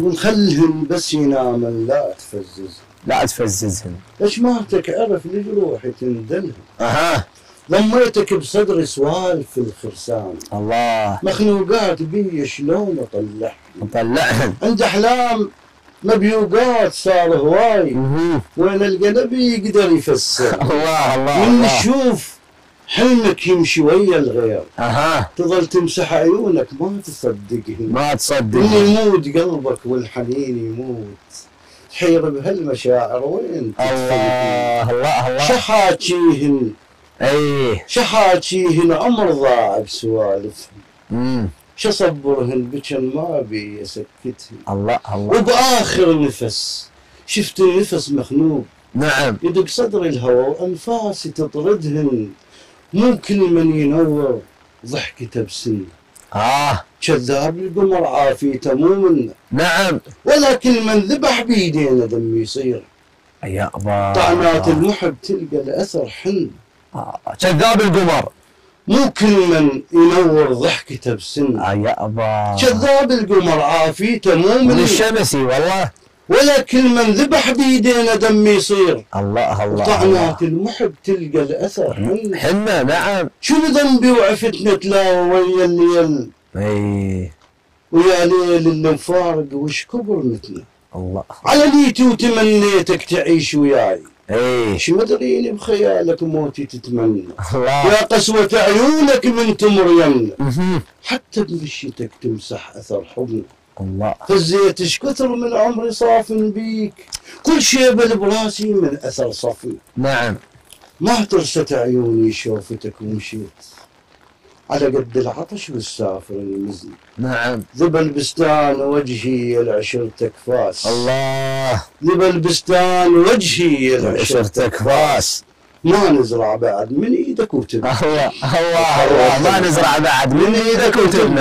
يقول خلهم بس ينامن لا تفزز. لا تفززهن. ليش ما تكعرف لجروحي تندلهم أها. ضميتك بصدري سوالف الخرسان. الله. مخنوقات بي شلون اطلعهم نطلعهن عند أحلام مبيوقات صار هواي. وين القلب يقدر يفسر. الله الله من الله. تشوف حلمك يمشي ويا الغير. أها. تظل تمسح عيونك ما تصدقهن ما من تصدق يموت قلبك والحنين يموت. تحير بهالمشاعر وين؟ الله الله الله. شحاتشيهن إيه. شحاتشيهن عمر ضاع بسوالفهن. شصبرهن بجن ما بي يسكتهن. الله الله. وبآخر نفس شفت النفس مخنوق نعم. يدق صدري الهوى وأنفاسي تطردهن. مو كل من ينور ضحكته بسن آه. كذاب القمر عافيته مو منه. نعم. ولا كل من ذبح بيدينا دم يصير. يا الله. طعنات المحب تلقى الأثر حن. آه. كذاب القمر. مو كل من ينور ضحكته بسن آه يا ابا كذاب القمر عافيته مو من منه. الشمسي والله. ولا كل من ذبح بيدينا دم يصير. الله الله طعنات المحب تلقى الأثر. حن حنا نعم. شو ذنبي وعفتنا تلاوى ويا الليل؟ إيه. ويا ليل اللي مفارق وش كبرنتنا الله. على نيتي وتمنيتك تعيش وياي. إيه. إيش مدريني بخيالك موتي تتمنى؟ الله. يا قسوة عيونك من تمر يمنا. حتى بمشيتك تمسح أثر حضنك الله. فزيت إيش كثر من عمري صاف بيك. كل شيء بل براسي من أثر صفنا نعم. ما ترست عيوني شوفتك ومشيت. على قد العطش والسافر المزن. نعم. ذب البستان وجهي العشرتك فاس الله. ذب البستان وجهي العشرتك عشرتك فاس ما نزرع بعد من إيدك وتبنى. الله. الله. الله. ما نزرع بعد من إيدك وتبنى.